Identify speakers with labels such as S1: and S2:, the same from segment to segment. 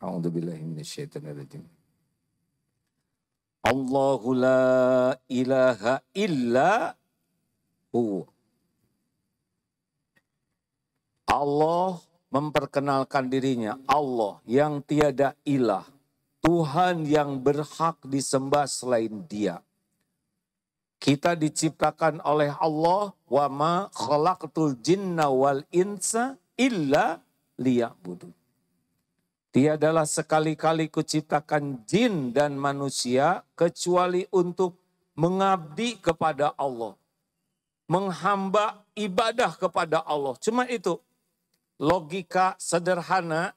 S1: A'udzubillahiminasyaitonirrajim. Allahu la ilaha illa hu. Allah memperkenalkan dirinya, Allah yang tiada ilah, Tuhan yang berhak disembah selain dia. Kita diciptakan oleh Allah, wa ma khalaqtul jinna wal insa illa liya'budun. Tiadalah sekali-kali kuciptakan jin dan manusia kecuali untuk mengabdi kepada Allah. Menghamba ibadah kepada Allah. Cuma itu. Logika sederhana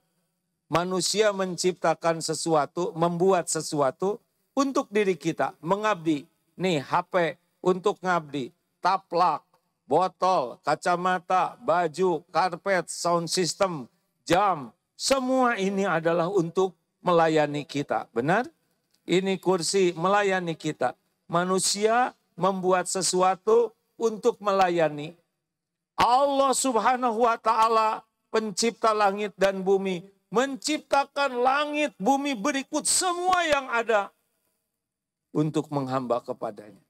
S1: manusia menciptakan sesuatu, membuat sesuatu untuk diri kita, mengabdi. Nih HP untuk ngabdi, taplak, botol, kacamata, baju, karpet, sound system, jam, semua ini adalah untuk melayani kita. Benar? Ini kursi melayani kita. Manusia membuat sesuatu untuk melayani. Allah subhanahu wa ta'ala pencipta langit dan bumi. Menciptakan langit, bumi berikut semua yang ada. Untuk menghamba kepadanya.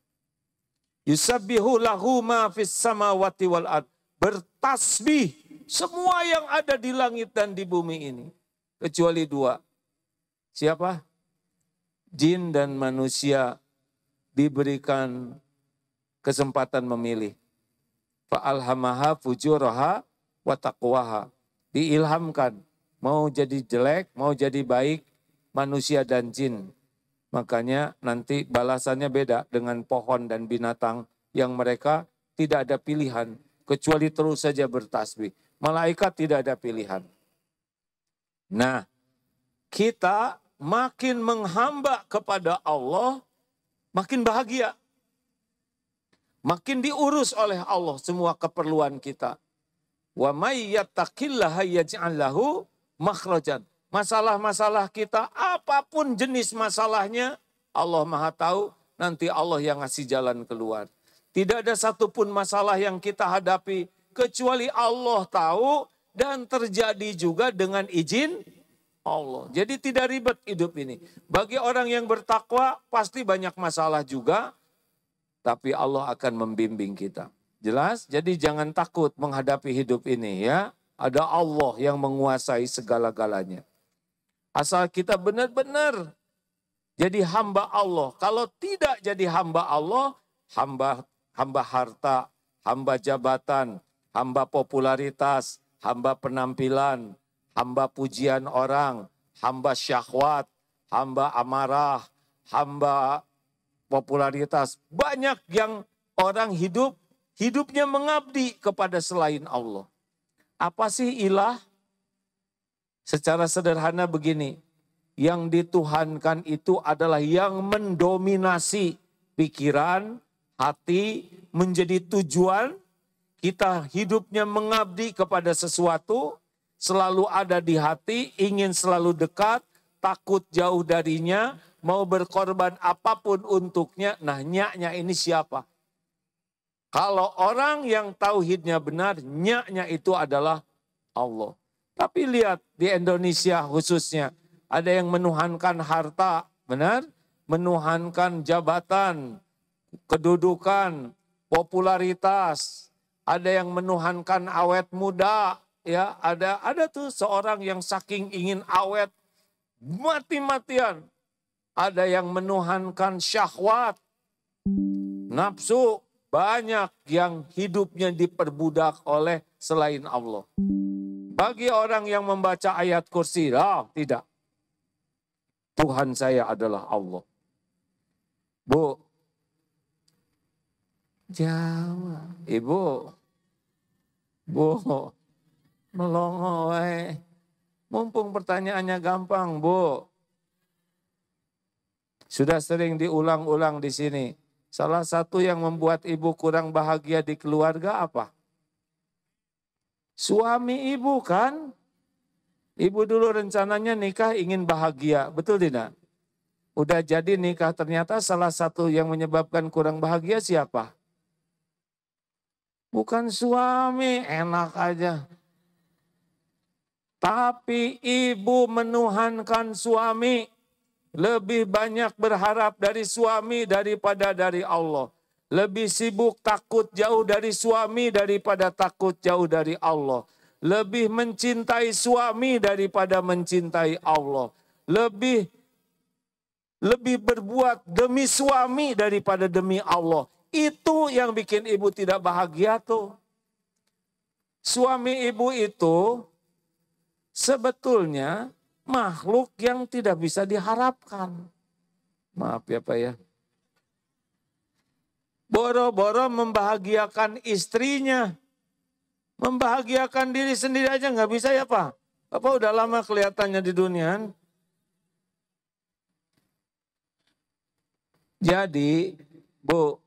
S1: Yusabbihu lahu ma fis samawati wal ad. Bertasbih semua yang ada di langit dan di bumi ini. Kecuali dua. Siapa? Jin dan manusia diberikan kesempatan memilih. Fa'alhamaha fujuraha wa taqwaha. Diilhamkan. Mau jadi jelek, mau jadi baik, manusia dan jin. Makanya nanti balasannya beda dengan pohon dan binatang yang mereka tidak ada pilihan kecuali terus saja bertasbih. Malaikat tidak ada pilihan. Nah, kita makin menghamba kepada Allah, makin bahagia. Makin diurus oleh Allah semua keperluan kita. Wa may yattaqillaha yaj'al lahu makhrajan. Masalah-masalah kita apa pun jenis masalahnya, Allah Maha tahu, nanti Allah yang ngasih jalan keluar. Tidak ada satupun masalah yang kita hadapi kecuali Allah tahu dan terjadi juga dengan izin Allah. Jadi tidak ribet hidup ini. Bagi orang yang bertakwa pasti banyak masalah juga, tapi Allah akan membimbing kita. Jelas? Jadi jangan takut menghadapi hidup ini ya. Ada Allah yang menguasai segala-galanya. Asal kita benar-benar jadi hamba Allah. Kalau tidak jadi hamba Allah, hamba hamba harta, hamba jabatan, hamba popularitas, hamba penampilan, hamba pujian orang, hamba syahwat, hamba amarah, hamba popularitas. Banyak yang orang hidup, hidupnya mengabdi kepada selain Allah. Apa sih ilah? Secara sederhana begini, yang dituhankan itu adalah yang mendominasi pikiran, hati, menjadi tujuan, kita hidupnya mengabdi kepada sesuatu, selalu ada di hati, ingin selalu dekat, takut jauh darinya, mau berkorban apa pun untuknya. Nah, nyaknya ini siapa? Kalau orang yang tauhidnya benar, nyaknya itu adalah Allah. Tapi lihat di Indonesia khususnya, ada yang menuhankan harta, benar? Menuhankan jabatan, kedudukan, popularitas, ada yang menuhankan awet muda, ya ada ada tuh seorang yang saking ingin awet mati-matian. Ada yang menuhankan syahwat, nafsu, banyak yang hidupnya diperbudak oleh selain Allah. Bagi orang yang membaca ayat kursi, oh, tidak. Tuhan saya adalah Allah. Bu, Jawa. Ibu, Bu, melongo wae. Mumpung pertanyaannya gampang, Bu. Sudah sering diulang-ulang di sini. Salah satu yang membuat ibu kurang bahagia di keluarga apa? Suami ibu kan? Ibu dulu rencananya nikah ingin bahagia, betul tidak? Udah jadi nikah ternyata salah satu yang menyebabkan kurang bahagia siapa? Bukan suami, enak aja. Tapi ibu menuhankan suami lebih banyak berharap dari suami daripada dari Allah. Lebih sibuk takut jauh dari suami daripada takut jauh dari Allah. Lebih mencintai suami daripada mencintai Allah. Lebih lebih berbuat demi suami daripada demi Allah. Itu yang bikin ibu tidak bahagia tuh. Suami ibu itu sebetulnya makhluk yang tidak bisa diharapkan. Maaf ya Pak ya. Boro-boro membahagiakan istrinya. Membahagiakan diri sendiri aja nggak bisa ya Pak. Bapak udah lama kelihatannya di dunia. Jadi Bu,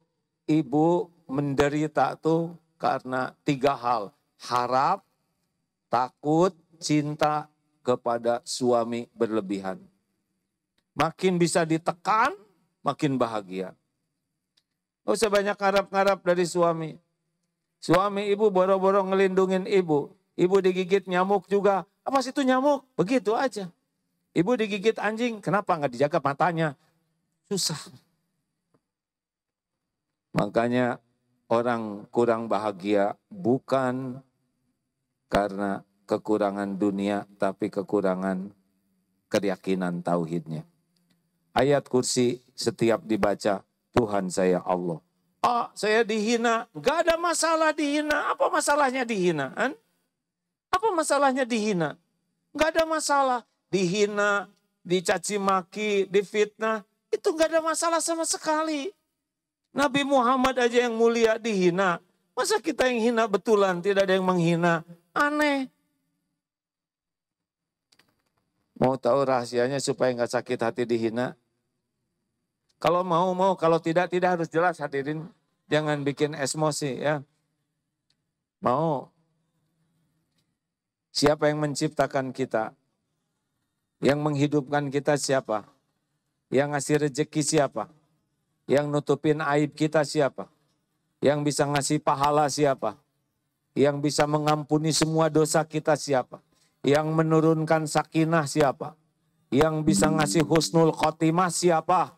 S1: Ibu menderita tuh karena tiga hal. Harap, takut, cinta kepada suami berlebihan. Makin bisa ditekan, makin bahagia. Gak usah banyak ngarap-ngarap dari suami. Suami ibu boro-boro ngelindungin ibu. Ibu digigit nyamuk juga. Apa sih itu nyamuk? Begitu aja. Ibu digigit anjing, kenapa nggak dijaga matanya? Susah. Makanya orang kurang bahagia bukan karena kekurangan dunia, tapi kekurangan keyakinan tauhidnya. Ayat kursi setiap dibaca, Tuhan saya Allah. Oh, saya dihina. Gak ada masalah dihina. Apa masalahnya dihina? Kan? Apa masalahnya dihina? Gak ada masalah. Dihina, dicaci maki, difitnah. Itu gak ada masalah sama sekali. Nabi Muhammad aja yang mulia dihina. Masa kita yang hina betulan, tidak ada yang menghina? Aneh. Mau tahu rahasianya supaya nggak sakit hati dihina? Kalau mau, mau. Kalau tidak, tidak harus jelas hadirin. Jangan bikin esmosi ya. Mau. Siapa yang menciptakan kita? Yang menghidupkan kita siapa? Yang ngasih rejeki siapa? Yang nutupin aib kita siapa? Yang bisa ngasih pahala siapa? Yang bisa mengampuni semua dosa kita siapa? Yang menurunkan sakinah siapa? Yang bisa ngasih husnul khotimah siapa?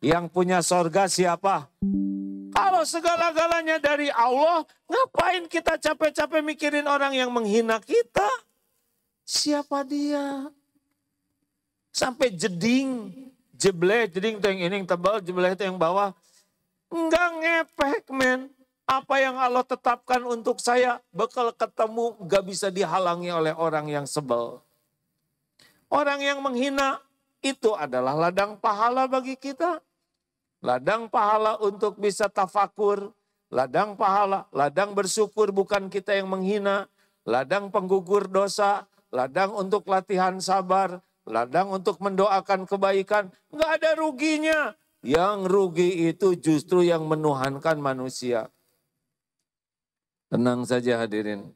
S1: Yang punya sorga siapa? Kalau segala-galanya dari Allah, ngapain kita capek-capek mikirin orang yang menghina kita? Siapa dia? Sampai jeding, jebleh, jeding itu yang ini yang tebal, jebleh itu yang bawah. Enggak ngepek men. Apa yang Allah tetapkan untuk saya bakal ketemu gak bisa dihalangi oleh orang yang sebel. Orang yang menghina itu adalah ladang pahala bagi kita. Ladang pahala untuk bisa tafakur. Ladang pahala, ladang bersyukur bukan kita yang menghina. Ladang penggugur dosa, ladang untuk latihan sabar, ladang untuk mendoakan kebaikan. Gak ada ruginya. Yang rugi itu justru yang menuhankan manusia. Tenang saja hadirin.